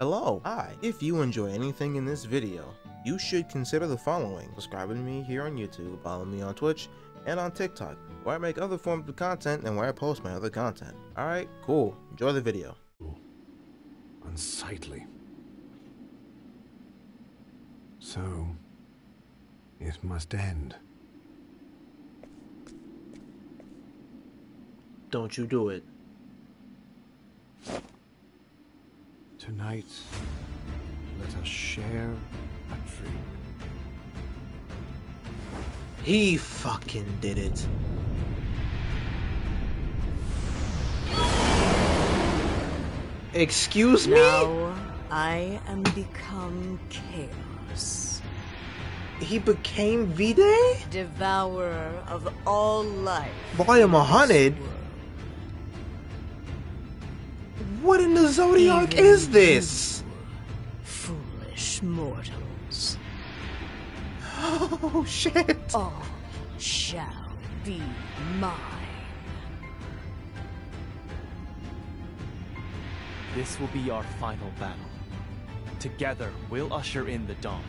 Hello, hi. If you enjoy anything in this video, you should consider the following. Subscribing to me here on YouTube, follow me on Twitch, and on TikTok, where I make other forms of content and where I post my other content. Alright, cool. Enjoy the video. Unsightly. So, it must end. Don't you do it. Tonight, let us share a dream. He fucking did it. Excuse me? Now I am become chaos, He became Vide? devourer of all life. Volume 100? What in the Zodiac Even is this? Foolish mortals, Oh shit. all shall be mine. This will be our final battle. Together, we'll usher in the dawn.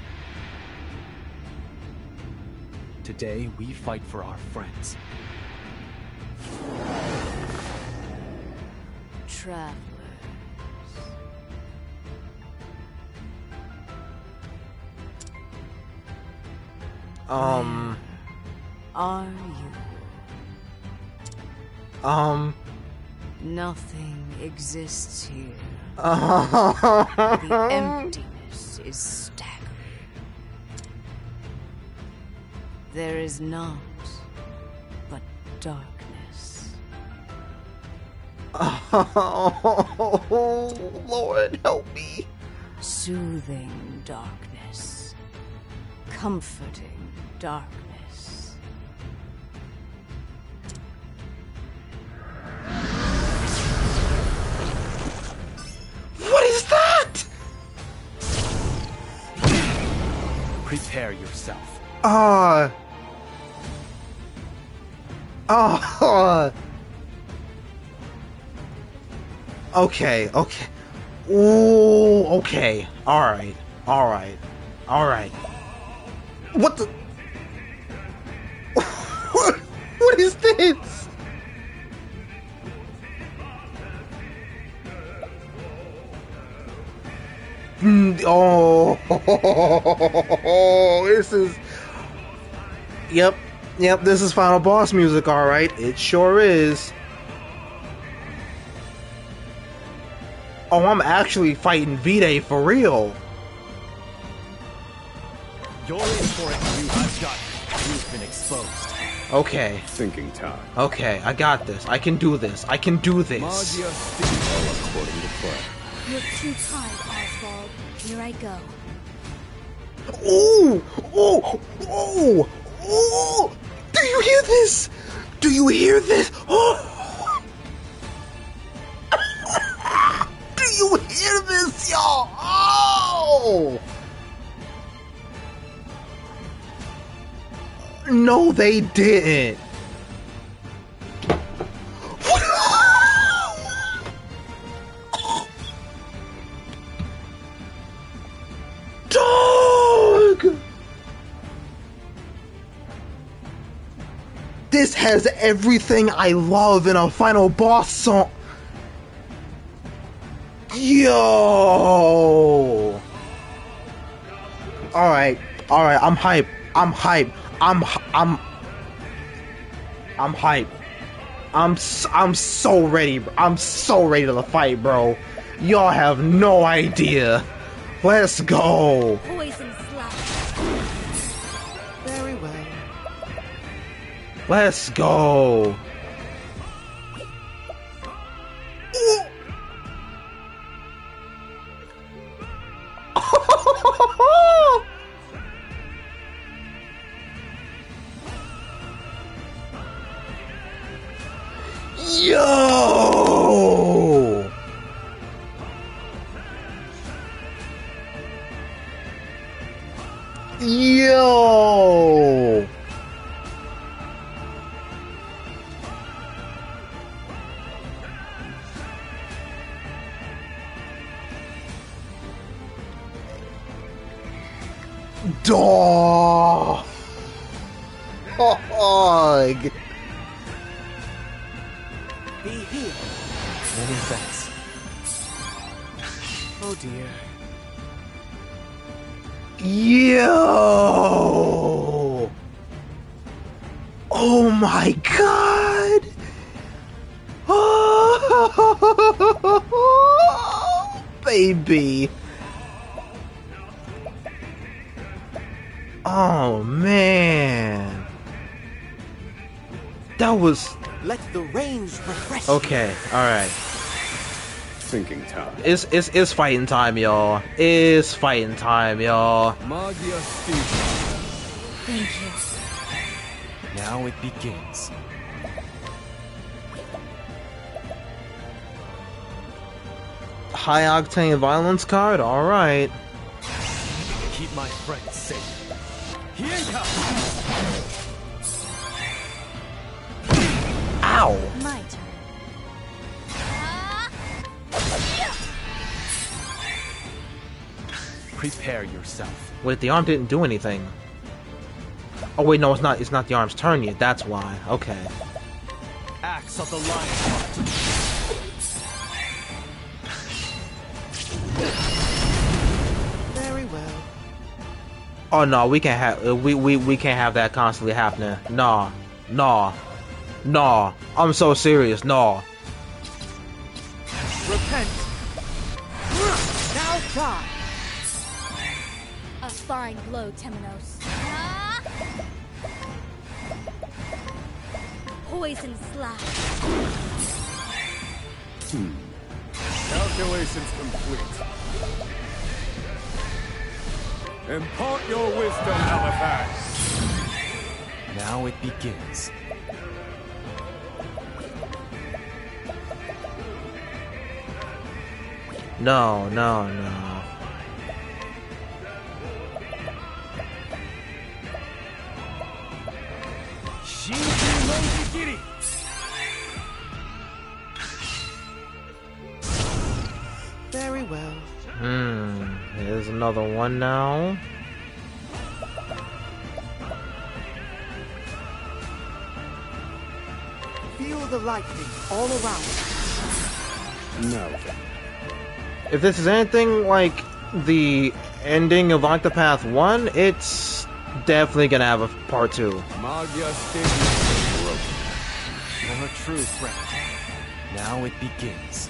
Today, we fight for our friends. Travelers, Um, are you? um, Nothing exists here. The emptiness is staggering. There is naught but darkness. oh, Lord, help me. Soothing darkness. Comforting darkness. What is that? Prepare yourself. Uh. Oh. Okay, okay. Ooh, okay. Alright. Alright. Alright. What the? What is this? Mm, Oh, this is. Yep, yep, this is Final Boss music, alright. It sure is. Oh, I'm actually fighting Vide for real. You're in for it, you I've got you. You've been exposed. Okay, Thinking time. okay, I got this. I can do this. I can do this. Magia Steel. According to plan. You're too tired, Osvald. Here I go. Ooh! Oh! Oh! Oh! Do you hear this? Do you hear this? Oh! Do you hear this, y'all? Oh! No, they didn't. Dog! This has everything I love in a final boss song. Yo! Alright, alright, I'm hype. I'm hype. I'm I'm I'm hype. I'm s- I'm so ready. I'm so ready to the fight, bro. Y'all have no idea. Let's go. Very well. Let's go. My god! Oh, baby! Oh man! That was Let the rains refresh okay. All right. Thinking time. It's it's it's fighting time, y'all. It's fighting time, y'all. Magia Thank you. You. Now it begins. High octane violence card. All right. Keep my friends safe. Here Ow! My turn. Prepare yourself. Wait, the arm didn't do anything. Oh wait, no, it's not. It's not the arm's turn yet. That's why. Okay. Axe of the lion. Very well. Oh no, we can't have. uh, We we we can't have that constantly happening. Nah, nah, nah. I'm so serious. Nah. Repent. Now die. A fine blow, Temenos. Poison slash. Hmm. Calculations complete. Impart your wisdom, Halifax. Now it begins. No, no, no. Another one now. Feel the lightning all around. No. If this is anything like the ending of Octopath 1, it's definitely gonna have a part 2. Magia Steve. You're a true friend. Now it begins.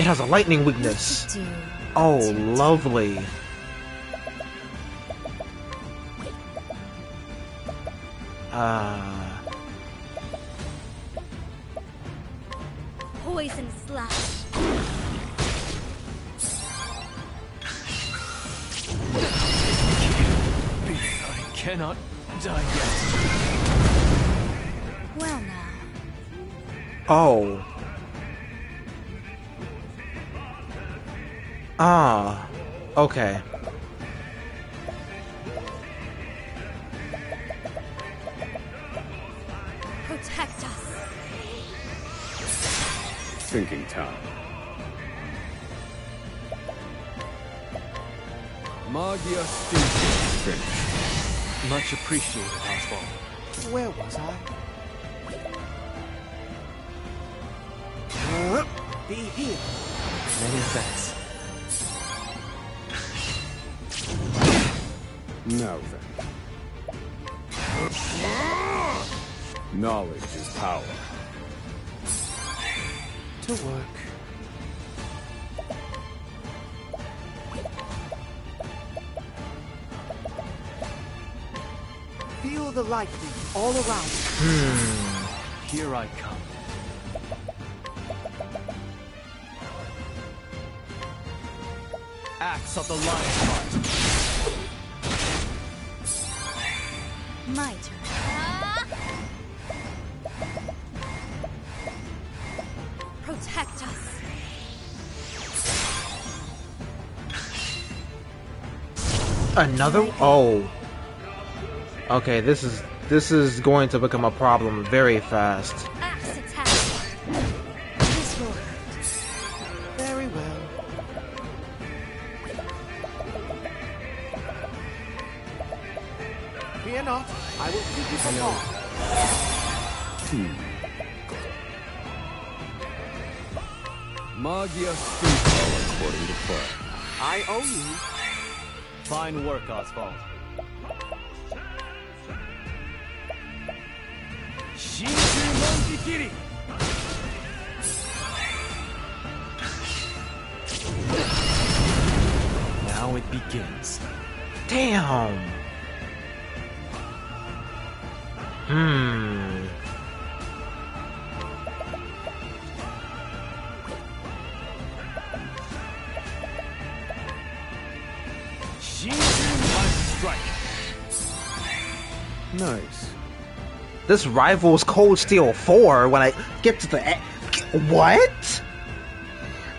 It has a lightning weakness. Oh, lovely. Ah. Poison slash. I cannot die yet. Well now. Oh. Ah. Okay. Protect us. Thinking time. Magia Steve. Finish. Much appreciated, Osvald. Where was I? Be healed. Many thanks. Now then. Knowledge is power. To work. Feel the lightning all around. Hmm. Here I come. Axe of the lion Another? Oh. Okay, this is this is going to become a problem very fast. Damn. Hmm. Shinshu Must Strike. Nice. This rivals Cold Steel 4 when I get to the. What?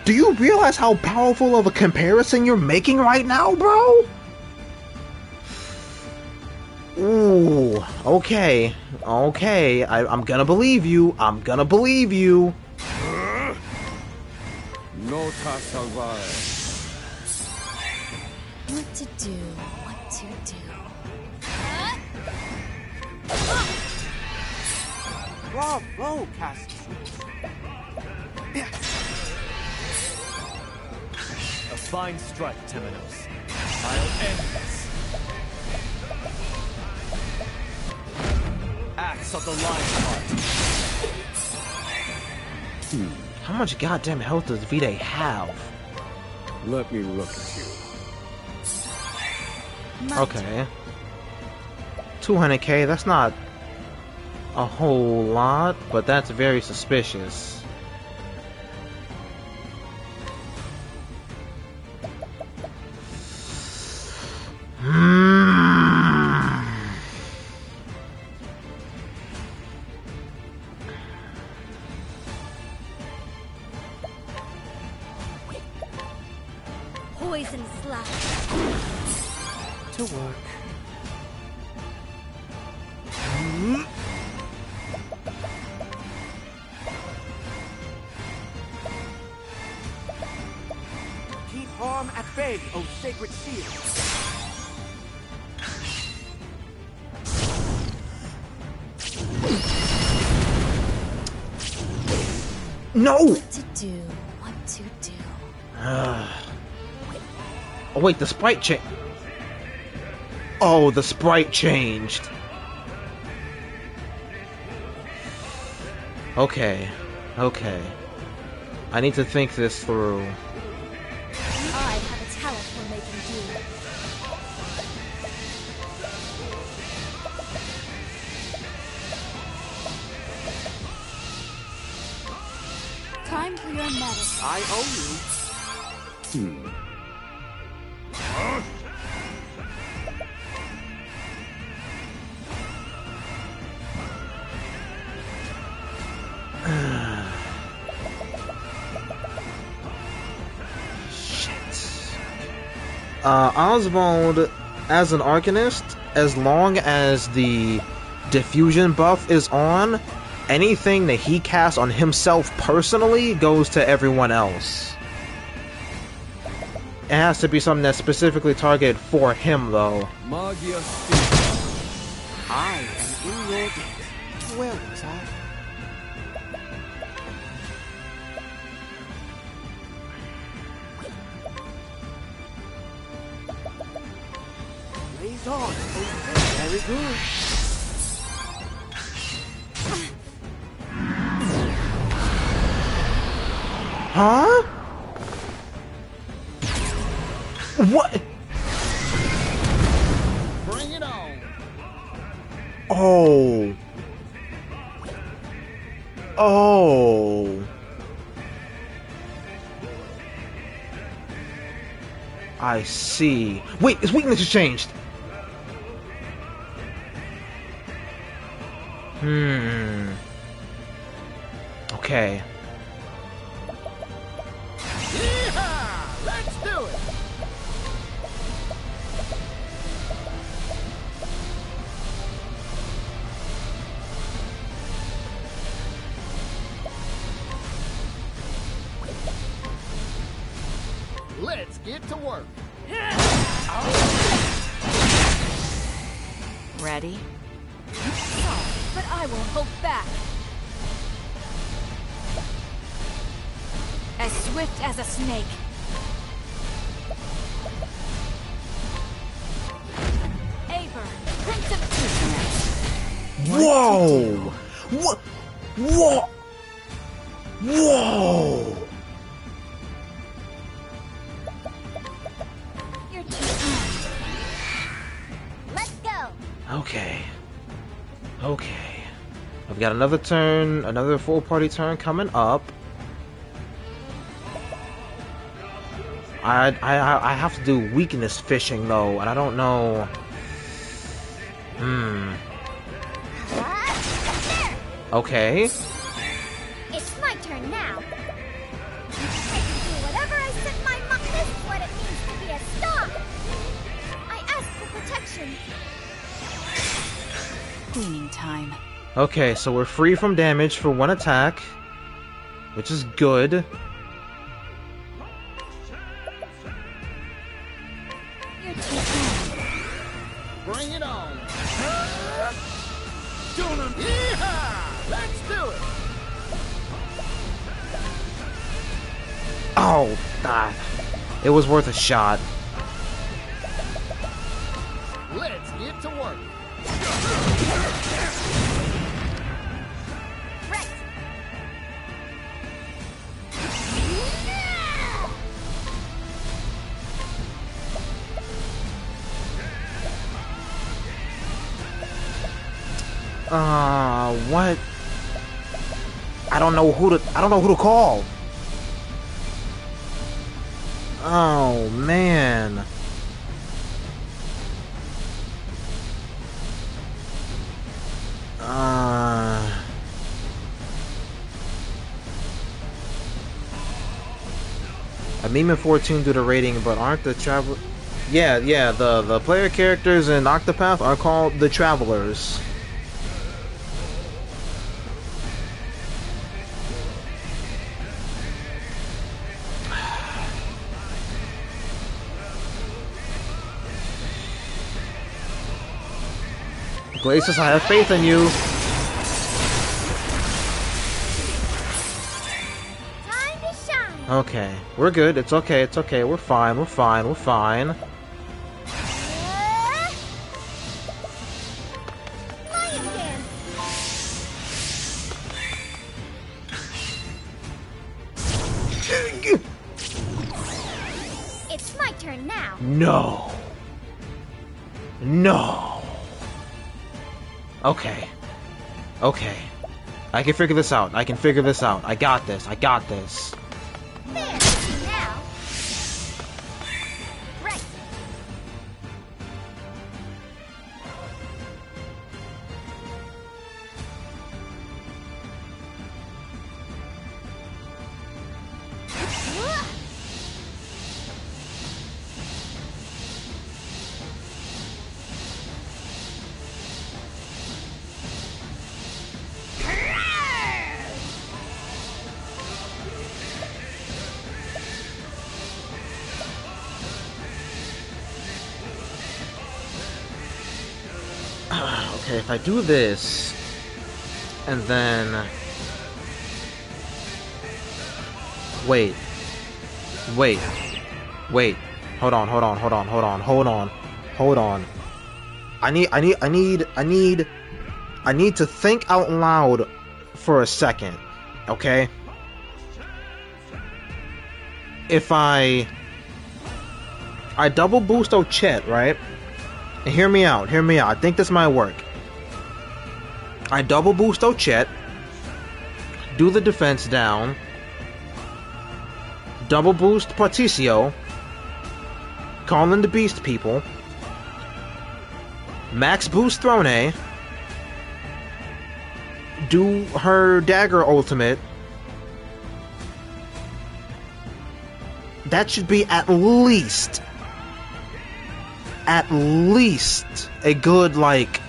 Do you realize how powerful of a comparison you're making right now, bro? Ooh, okay. Okay, I, I'm gonna believe you. I'm gonna believe you. Nota Salvae. What to do, what to do. Bravo, Cassius. A fine strike, Temenos. I'll end this. Axe of the Lion Heart. Hmm, how much goddamn health does Vide have? Let me look at you. My Okay. 200k, that's not a whole lot, but that's very suspicious. Keep harm at bay, O sacred shield. No! What to do, what to do. Ah. Oh wait, the sprite changed. Oh, the sprite changed. Okay, okay. I need to think this through. As an Arcanist, as long as the diffusion buff is on, anything that he casts on himself personally goes to everyone else. It has to be something that's specifically targeted for him, though. Magia I am? Good. Huh? What? Bring it on. Oh. Oh. I see. Wait, his weakness has changed. Hmm. Okay. Got another turn, another full party turn coming up. I, I I have to do weakness fishing though, and I don't know. Hmm. Okay. It's my turn now. I can whatever I set my mind. This is what it means to be a star. I ask for protection. Cleaning time. Okay, so we're free from damage for one attack, which is good. You're too kind. Bring it on. Yeehaw! Let's do it. Oh, ah, it was worth a shot. Who to. I don't know who to call. Oh man. Uh. A meme and 14 do the rating, but aren't the travel? Yeah, yeah. The the player characters in Octopath are called the Travelers. Glacius, I have faith in you. Time to shine. Okay, we're good. It's okay. It's okay. We're fine. We're fine. We're fine. It's my turn now. No. No. Okay. Okay. I can figure this out. I can figure this out. I got this. I got this. I do this, and then... Wait. Wait. Wait. Hold on, hold on, hold on, hold on, hold on, hold on. I need, I need, I need, I need, I need to think out loud for a second, okay? If I, I double boost Ochette, right? And hear me out, hear me out. I think this might work. I double boost Ochette, do the defense down, double boost Partitio, call in the Beast People, max boost Throné, do her dagger ultimate. That should be at least, at least a good like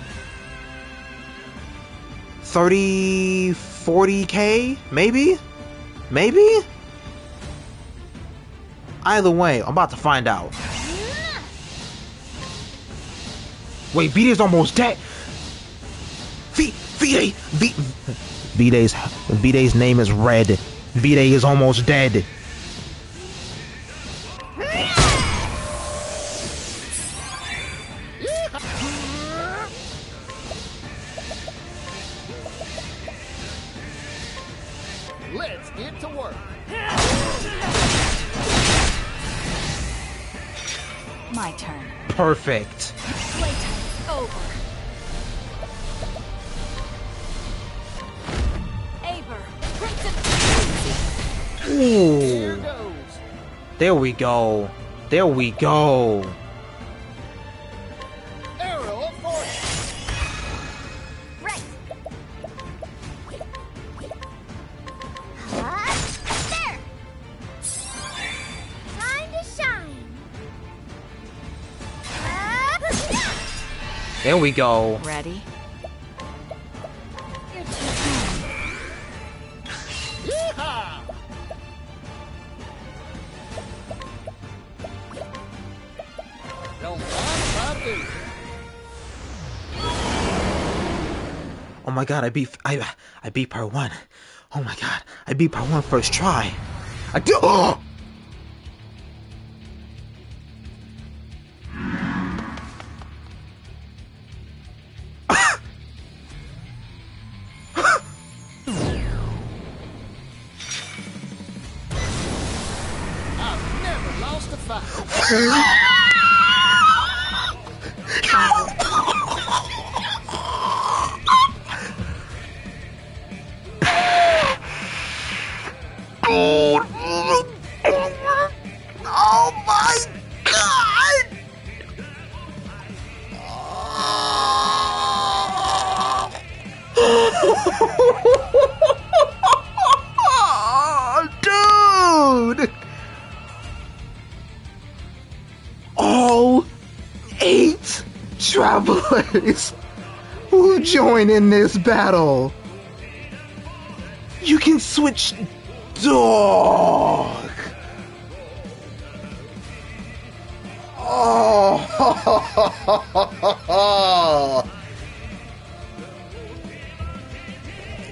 30 40k maybe maybe either way i'm about to find out wait Vide is almost dead Vide! Vide's, Vide's name is Red. Vide is almost dead. Perfect. Playtime's over. Aber, Prince of Here Ooh. There we go. There we go. There we go. Ready? You're too kind. Yeehaw! Don't mind if I do. Oh my god, I beat I I beat part one. Oh my god, I beat part one first try. I do. Oh! Join in this battle. You can switch dog. Oh.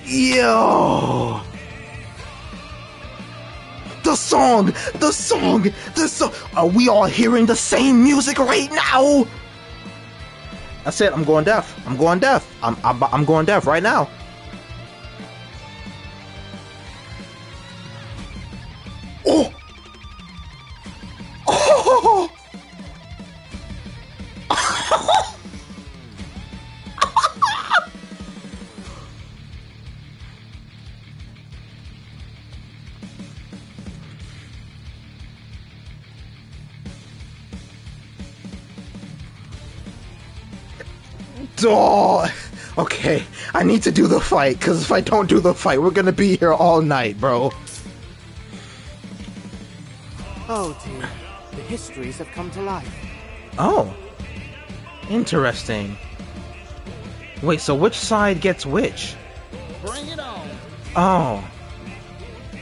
Yo. The song, the song, the song. Are we all hearing the same music right now? That's it. I'm going deaf. I'm going deaf. I'm I'm, I'm going deaf right now. Oh. Oh. Duh. Okay, I need to do the fight, because if I don't do the fight, we're gonna be here all night, bro. Oh dear. The histories have come to life. Oh. Interesting. Wait, so which side gets which? Bring it on. Oh,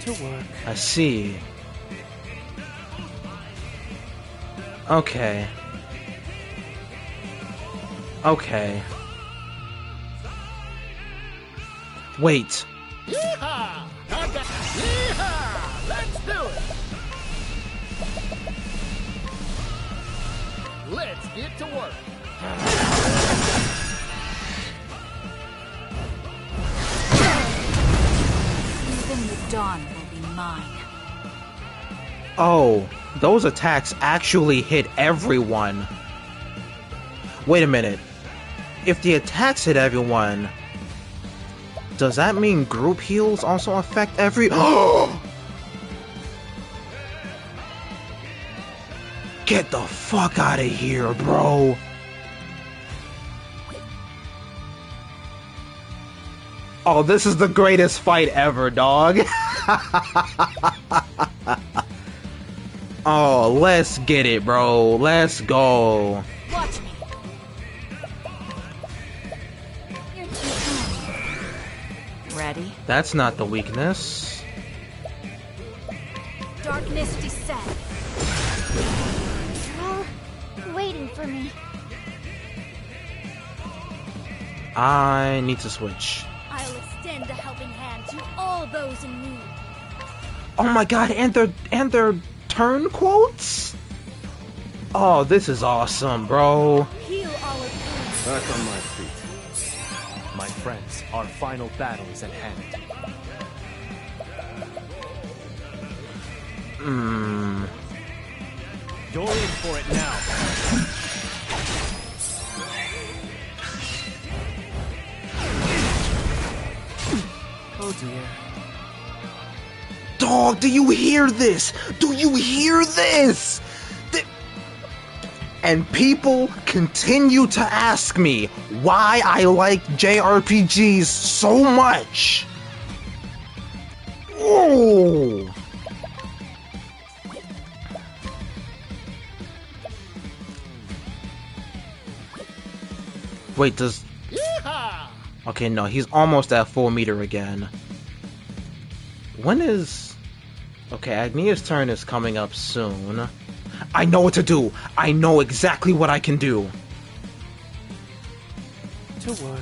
To work. I see. Okay. Okay. Wait. Yeehaw! I got Yeehaw! Let's do it. Let's get to work. Even the dawn will be mine. Oh, those attacks actually hit everyone. Wait a minute. If the attacks hit everyone, does that mean group heals also affect every? Get the fuck out of here, bro. Oh, this is the greatest fight ever, dog. oh, let's get it, bro. Let's go. Watch me. That's not the weakness. Darkness descend. You're waiting for me. I need to switch. I'll extend a helping hand to all those in need. Oh my god, and their and their turn quotes? Oh, this is awesome, bro. Heal our wounds. Back on my feet. My friends, our final battle is at hand. Hmm. You're in for it now. Oh dear. Dog, do you hear this? Do you hear this? Th- and people continue to ask me why I like JRPGs so much. Oh. Wait, does Yeehaw! Okay, no, he's almost at full meter again. When is. Okay, Agnea's turn is coming up soon. I know what to do! I know exactly what I can do! To work.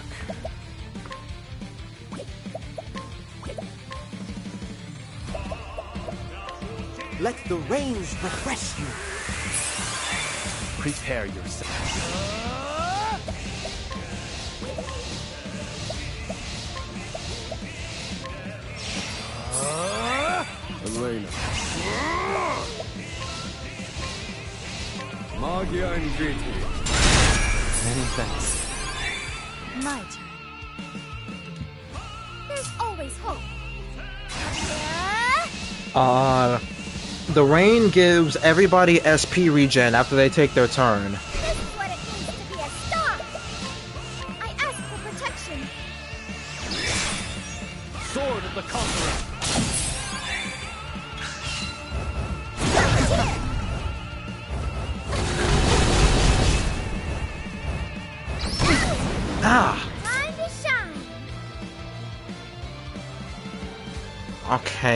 Let the rains refresh you. Prepare yourself. Elena. Magia and greeting. Many thanks. My turn. There's always hope. Uh. The rain gives everybody SP regen after they take their turn.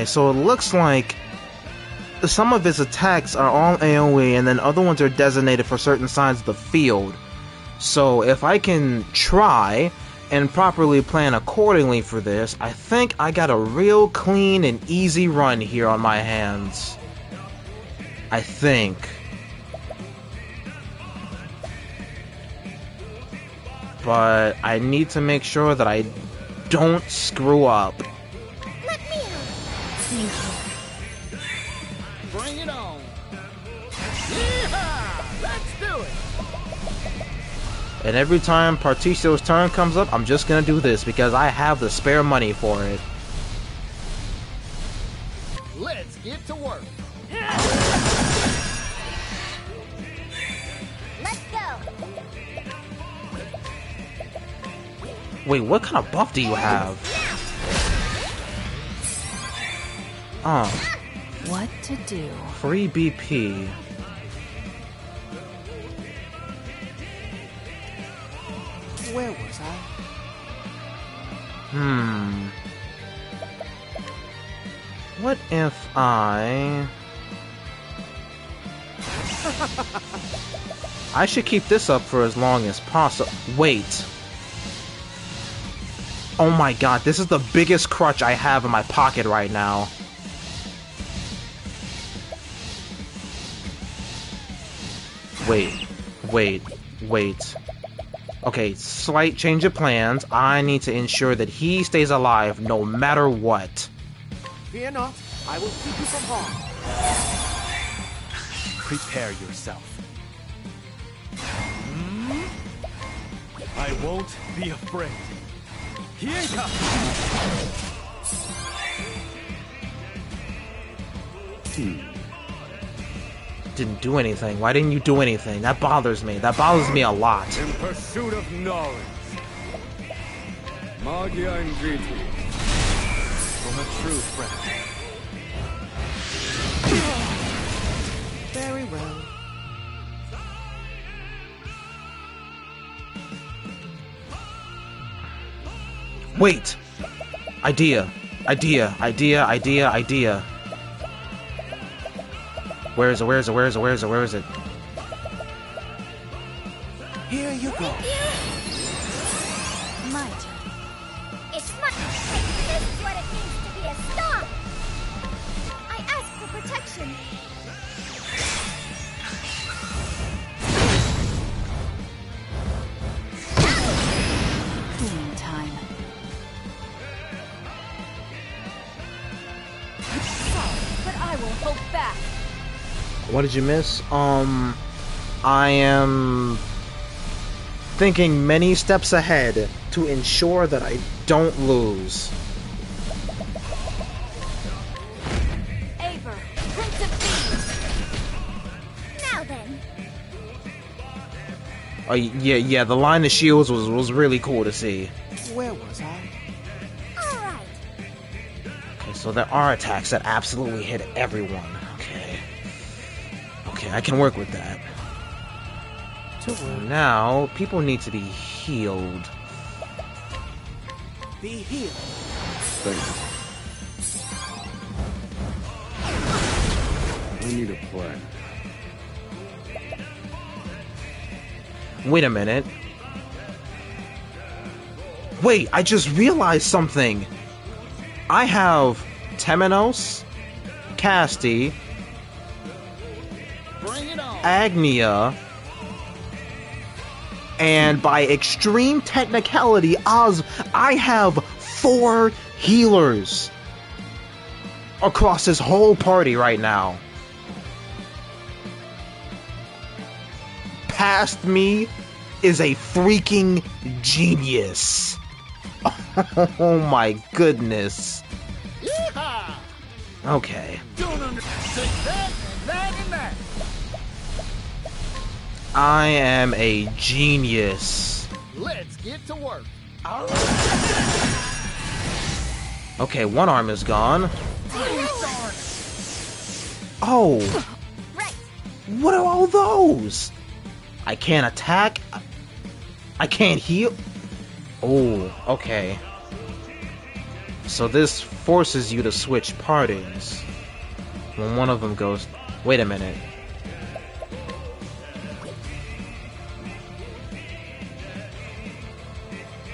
So it looks like some of his attacks are all AoE and then other ones are designated for certain sides of the field. So if I can try and properly plan accordingly for this, I think I got a real clean and easy run here on my hands. I think. But I need to make sure that I don't screw up. And every time Partitio's turn comes up, I'm just gonna do this because I have the spare money for it. Let's get to work. Let's go. Wait, what kind of buff do you have? Oh, What to do? free BP. Hmm. What if I... I should keep this up for as long as possible. Wait. Oh my god, this is the biggest crutch I have in my pocket right now. Wait, wait, wait. Okay, slight change of plans. I need to ensure that he stays alive no matter what. Fear not. I will keep you from harm. Prepare yourself. Hmm? I won't be afraid. Hienka! Didn't do anything. Why didn't you do anything? That bothers me. That bothers me a lot. In pursuit of knowledge. Magia and greeting. From a true friend. Very well. Wait! Idea. Idea. Idea. Idea. Idea. Where is it? Where is it? Where is it? Where is it? Where is it? Here you go. My Hold What did you miss? Um, I am thinking many steps ahead to ensure that I don't lose. Aver, Prince of Thieves. Now then, Oh yeah, yeah. The line of shields was was really cool to see. Where was I? alright. Okay, so there are attacks that absolutely hit everyone. Okay. Okay, I can work with that. To? Now, people need to be healed. Be healed. Thank you. We need a plan. Wait a minute. Wait, I just realized something. I have Temenos, Castti, Bring it on. Agnea, and by extreme technicality, Oz, I have four healers across this whole party right now. Past me is a freaking genius. Oh my goodness. Okay. Don't understand I am a genius. Let's get to work. Okay, one arm is gone. Oh, Right. what are all those? I can't attack. I can't heal. Oh, okay. So this forces you to switch parties. When one of them goes, wait a minute.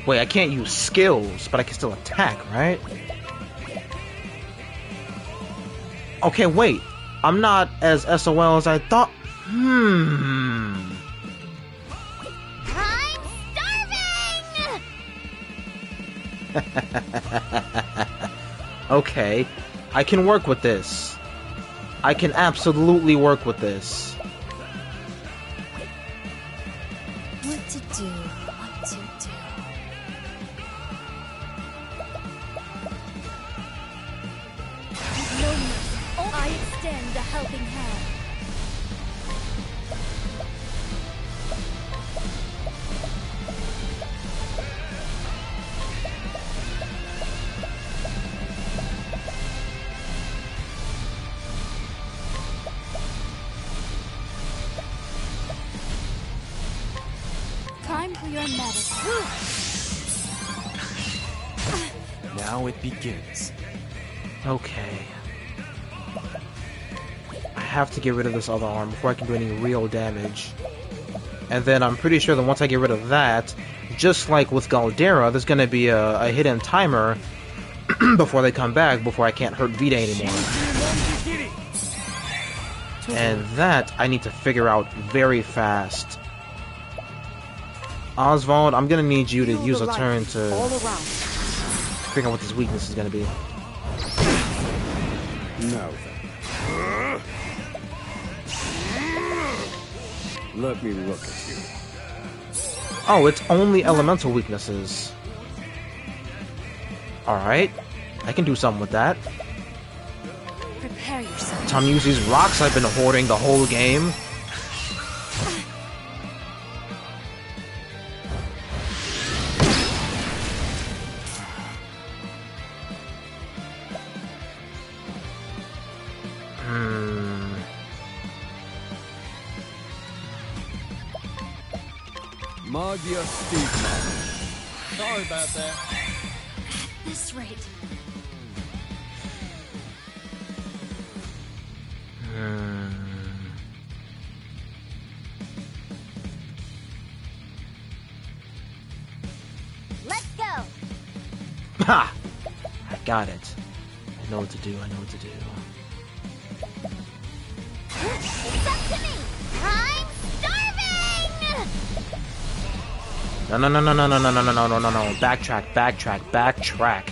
Wait, I can't use skills, but I can still attack, right? Okay, wait. I'm not as SOL as I thought. Hmm. I'm starving! Okay. I can work with this. I can absolutely work with this. Begins. Okay. I have to get rid of this other arm before I can do any real damage. And then I'm pretty sure that once I get rid of that, just like with Galdera, there's gonna be a, a hidden timer before they come back, before I can't hurt Vide anymore. And that I need to figure out very fast. Osvald, I'm gonna need you to use a turn to All around. Figure out what this weakness is gonna be. No. Let me look at you. Oh, it's only elemental weaknesses. Alright. I can do something with that. Prepare yourself. Time to use these rocks I've been hoarding the whole game. Magia Stigma. Sorry about that. This rate. Hmm. Let's go! Ha! I got it. I know what to do, I know what to do. No, no, no, no, no, no, no, no, no, no, no, no, no. Backtrack, backtrack, backtrack.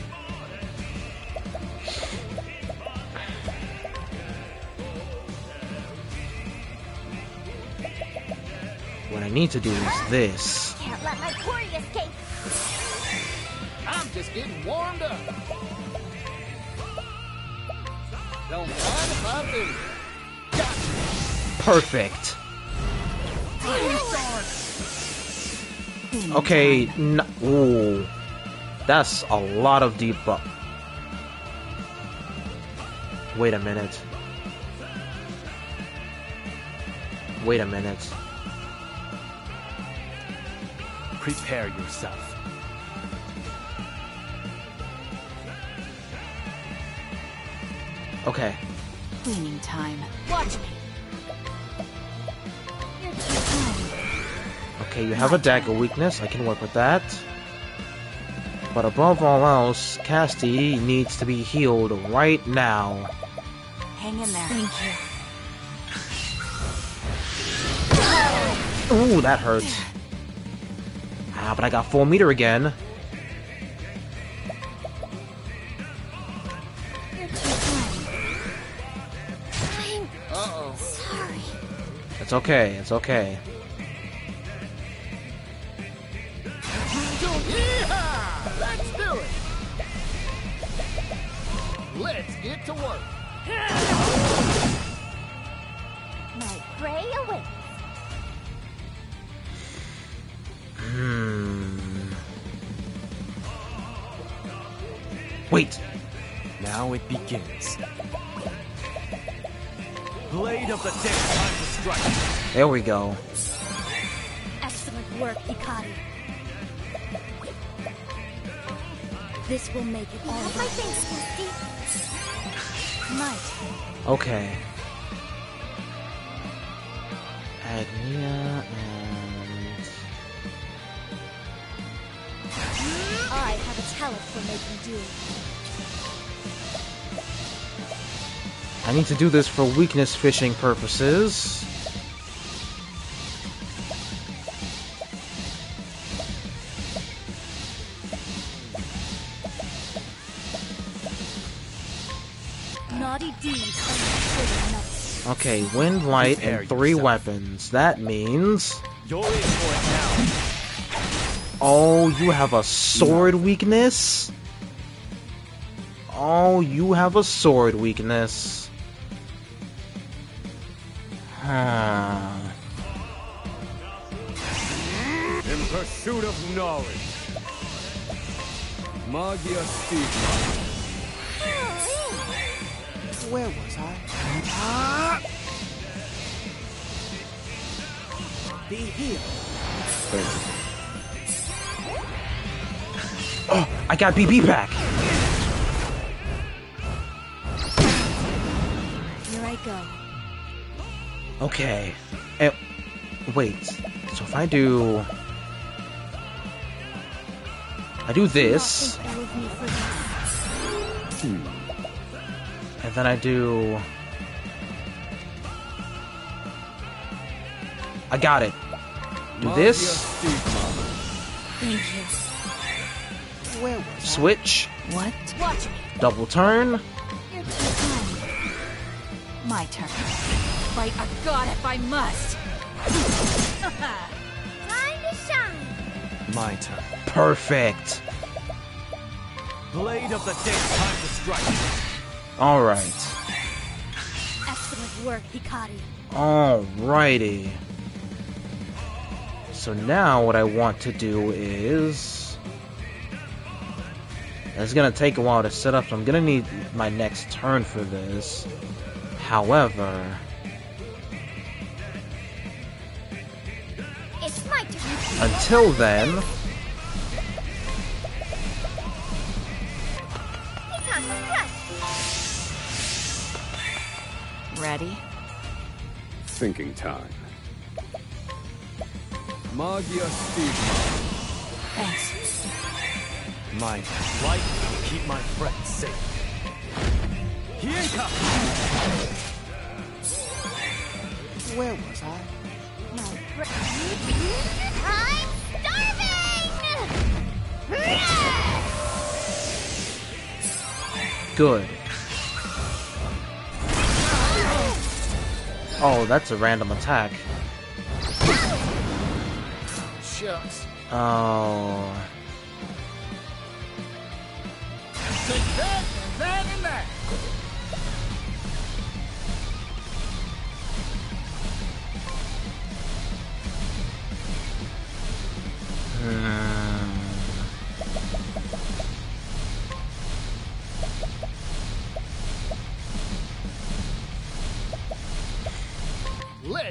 What I need to do is this. Can't let my quarry escape. I'm just getting warmed up. Don't mind if I do. Gotcha. Perfect. Okay, n- ooh. That's a lot of deep bu- Wait a minute. Wait a minute. Prepare yourself. Okay. Cleaning time. Watch me. Okay, you have a dagger weakness. I can work with that. But above all else, Castti needs to be healed right now. Hang in there. Thank you. Ooh, that hurts. Ah, but I got full meter again. You're too kind. I'm sorry. It's okay, it's okay. Blade of the Dead, time to strike. There we go. Excellent work, Hikari. This will make it all my right. thanks, Might. Okay. Agnea and I have a talent for making do. I need to do this for weakness fishing purposes. Naughty deeds are not good enough. Okay, wind, light, and three yourself. weapons. That means. You're in for it Oh, you have a sword weakness? Oh, you have a sword weakness. Huh. In pursuit of knowledge. Magia Stigma. Where was I? Ah! Be healed. Thank Oh, I got BB back. Here I go. Okay. Eh, wait. So if I do. I do this, Not think ill of me for this. and then I do. I got it. Do this, Thank you. Where was switch, What? Double turn. You're too. My turn. Fight a god if I must. Time to shine. My turn. Perfect. Blade of the Dead, time to strike. Alright. Excellent work, Hikari. Alrighty. So now what I want to do is... It's gonna take a while to set up, so I'm gonna need my next turn for this. However, until then, Ready? Thinking time. Magia Stigma. Thanks. My light will keep my friends safe. Hienka! Where was I? My br- I'm starving! Good. Oh, that's a random attack. shucks. Oh.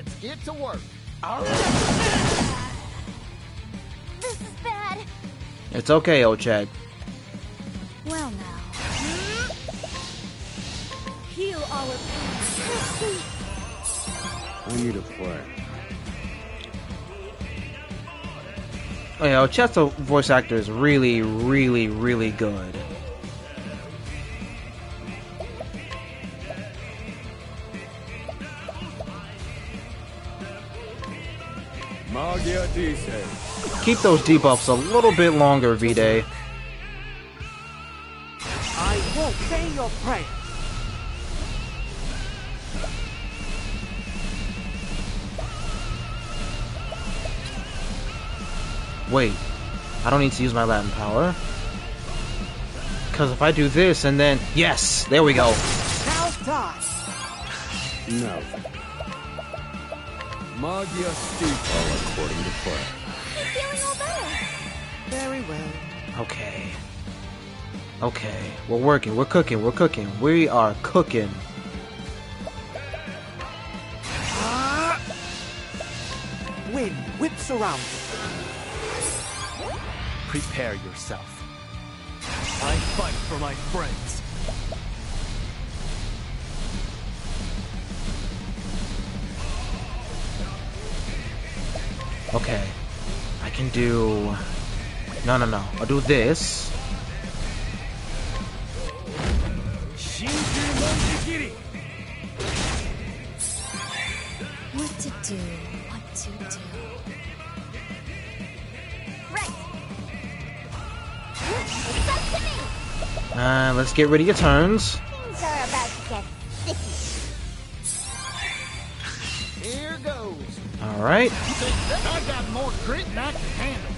Let's get to work. This is bad. It's okay, Ochette. Well now. Hmm? Heal our pain. Christy. I need a play. Oh yeah, Ochette's voice actor is really, really, really good. Keep those debuffs a little bit longer, Vide. I won't say your prayer. Wait, I don't need to use my latent power. Because if I do this and then... Yes! There we go. Now's time. No. Magia Steve. All according to plan. I'm feeling all better. Very well. Okay. Okay. We're working. We're cooking. We're cooking. We are cooking. Ah! Wind whips around. Prepare yourself. I fight for my friends. Okay. I can do... No, no, no. I'll do this. What to do? What to do? Right. It's up to me. Uh, let's get rid of your turns. Alright. I got more grit than I can handle.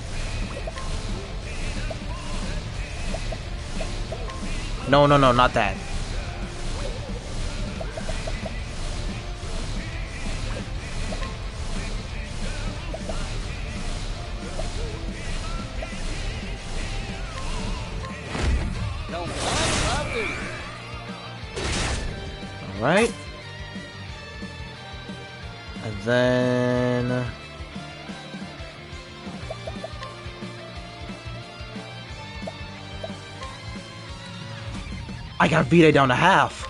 No, no, no, not that. Mind then... I got Vide down to half.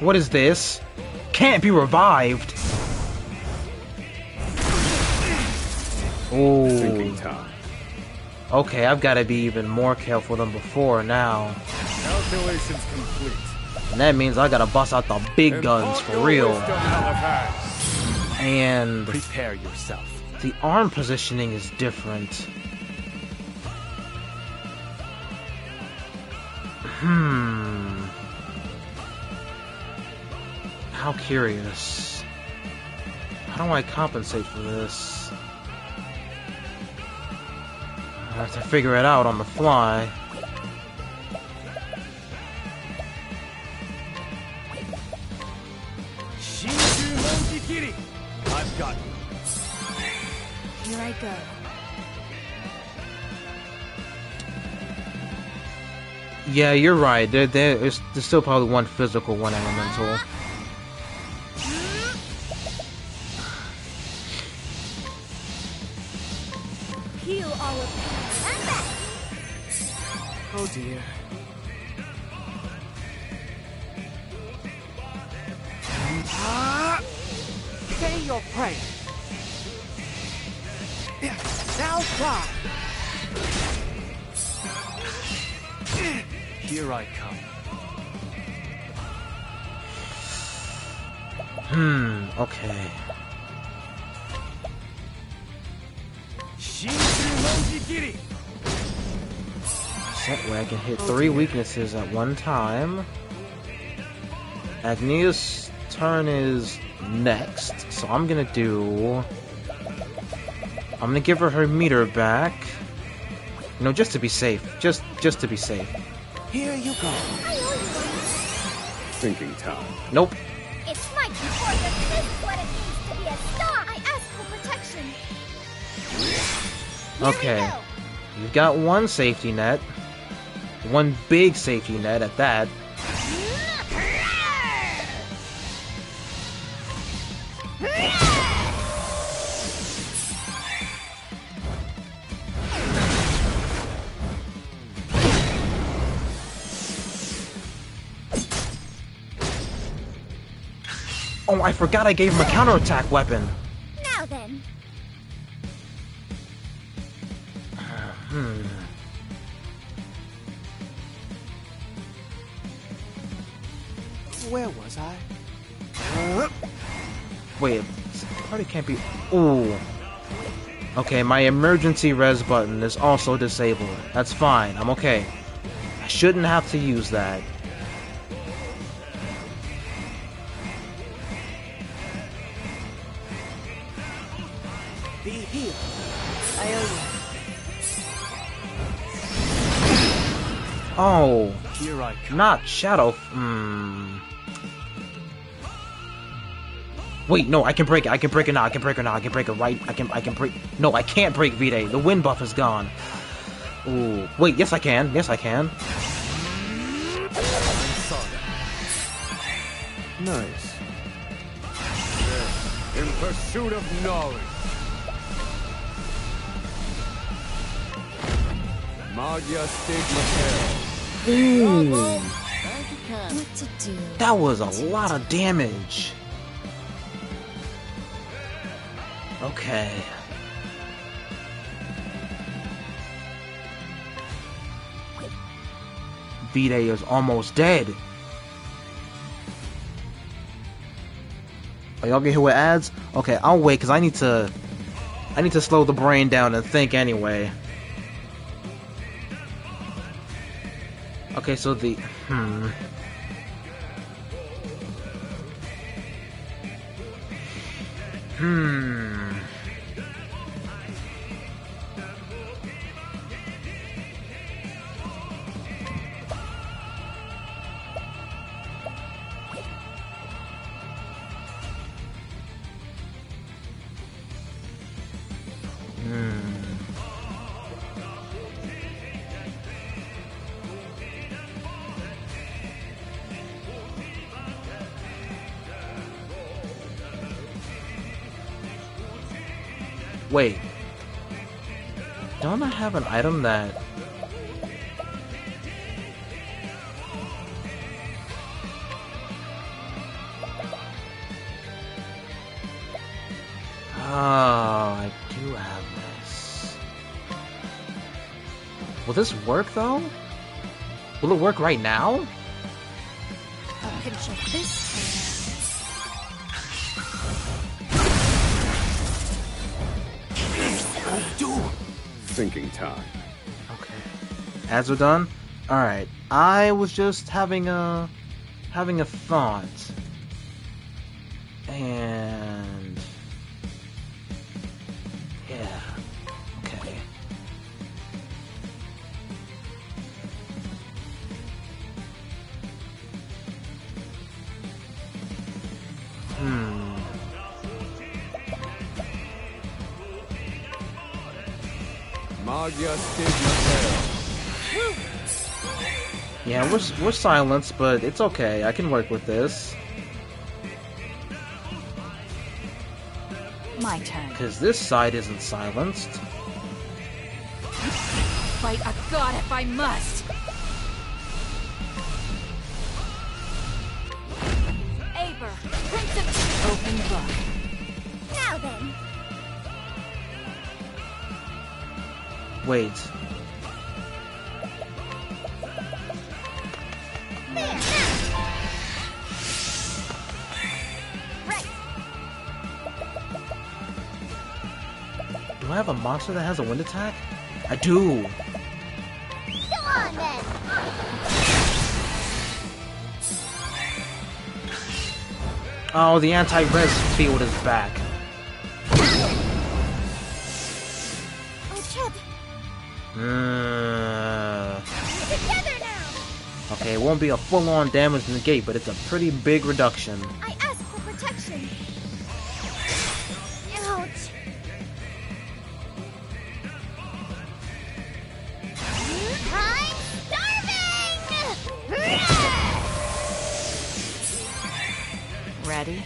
What is this? Can't be revived. Thinking Oh. Okay, I've got to be even more careful than before now. Calculations complete. And that means I gotta bust out the big guns for real. And Prepare yourself. the arm positioning is different. Hmm. How curious. How do I compensate for this? I have to figure it out on the fly. I've got you. Here I go. Yeah, you're right. There, there is there's still probably one physical, one elemental. Oh dear. Ah! Pay your price. Now fly! Here I come. Hmm, okay. Set where I can hit three weaknesses at one time. Agnea's turn is next, so I'm gonna do. I'm gonna give her her meter back. You know, just to be safe. Just, just to be safe. Here you go. I owe you one. Thinking time. Nope. It's my turn for. This is what it means to be a star. I ask for protection. Here Okay. You've got one safety net. One big safety net at that. Oh, I forgot I gave him a counterattack weapon. Wait, party can't be. Ooh. Okay, my emergency res button is also disabled. That's fine. I'm okay. I shouldn't have to use that. Be here. I owe Oh, Here I come. not Shadow. Hmm. Wait, no, I can break it. I can break it now. I can break it now. I can break it right. I can. I can break. No, I can't break Vide. The wind buff is gone. Ooh. Wait, yes I can. Yes I can. Nice. In pursuit of knowledge. Magya Stigmatel. Ooh. What to do? That was a lot of damage. Okay. Vide is almost dead. Are y'all gonna with ads? Okay, I'll wait because I need to. I need to slow the brain down and think anyway. Okay, so the. Hmm. Hmm. Have an item that... Oh, I do have this. Will this work, though? Will it work right now? Uh, I can check this. Thinking time. Okay. As we're done? Alright. I was just having a having a thought. And Magya Stigmatel. Yeah, we're we're silenced, but it's okay. I can work with this My turn. because this side isn't silenced. Fight a god if I must. Wait. Do I have a monster that has a wind attack? I do. Oh, the anti-res field is back. Mm, together now. okay, it won't be a full-on damage negate, but it's a pretty big reduction. I asked for protection. Ouch. I'm starving! Ready?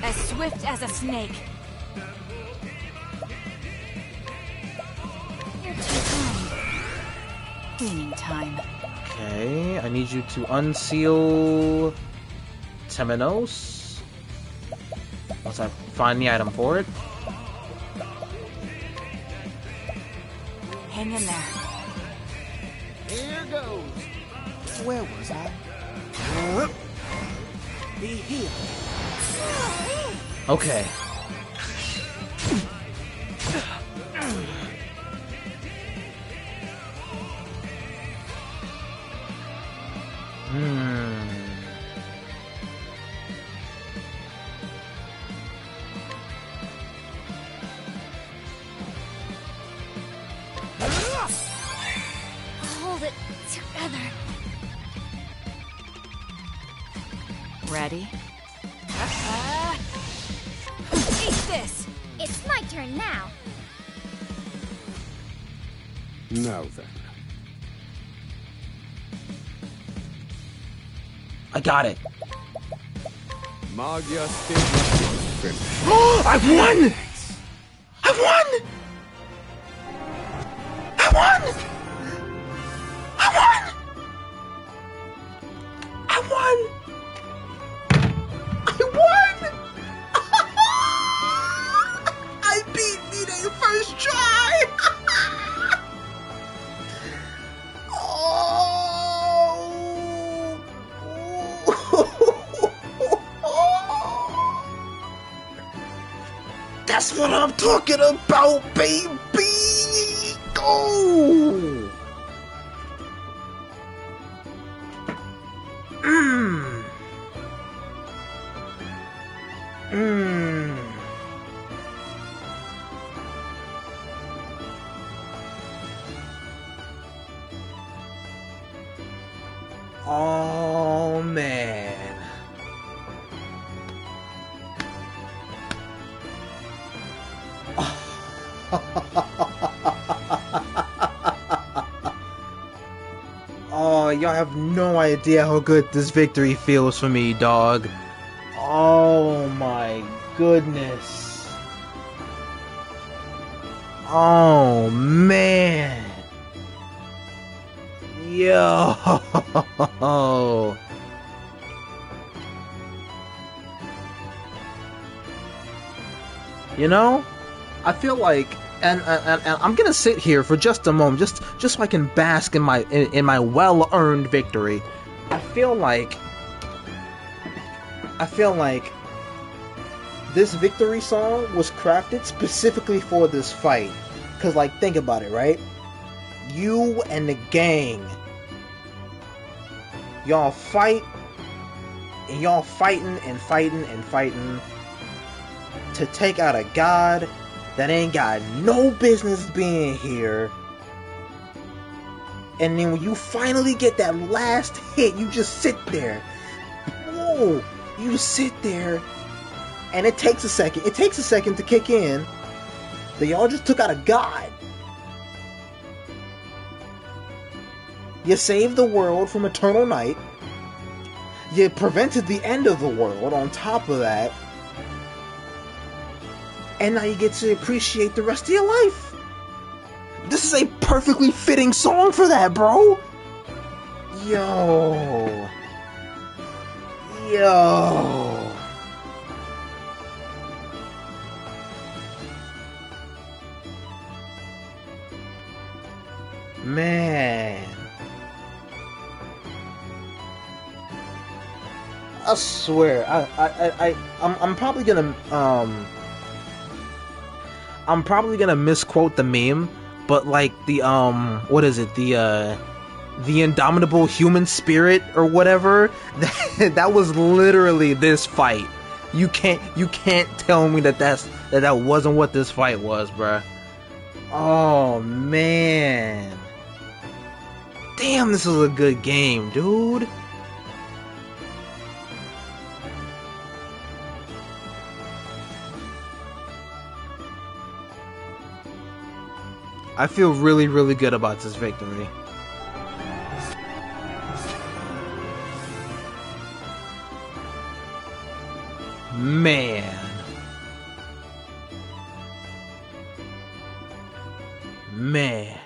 As swift as a snake. You to unseal Temenos. Once I find the item for it. Hang in there. Here goes. Where was I? Be here. Okay. Got it. Finished. I won! That's what I'm talking about, baby! Go! Y'all have no idea how good this victory feels for me, dog. Oh my goodness. Oh man. Yo. You know, I feel like, and, uh, and, and I'm gonna sit here for just a moment, just just so I can bask in my in, in my well-earned victory. I feel like, I feel like this victory song was crafted specifically for this fight. Cause like, think about it, right? You and the gang, y'all fight, and y'all fighting and fighting and fighting to take out a god that ain't got no business being here. And then when you finally get that last hit, you just sit there. Whoa! You sit there, and it takes a second. It takes a second to kick in. That y'all just took out a god. You saved the world from eternal night. You prevented the end of the world on top of that and now you get to appreciate the rest of your life. This is a perfectly fitting song for that, bro. Yo. Yo. Man. I swear, I, I, I, I am I'm, I'm probably gonna, um, I'm probably gonna misquote the meme, but like the, um, what is it, the, uh, the indomitable human spirit or whatever, that, that was literally this fight. You can't, you can't tell me that that's, that that wasn't what this fight was, bruh. Oh, man. Damn, this is a good game, dude. I feel really, really good about this victory. Man. Man.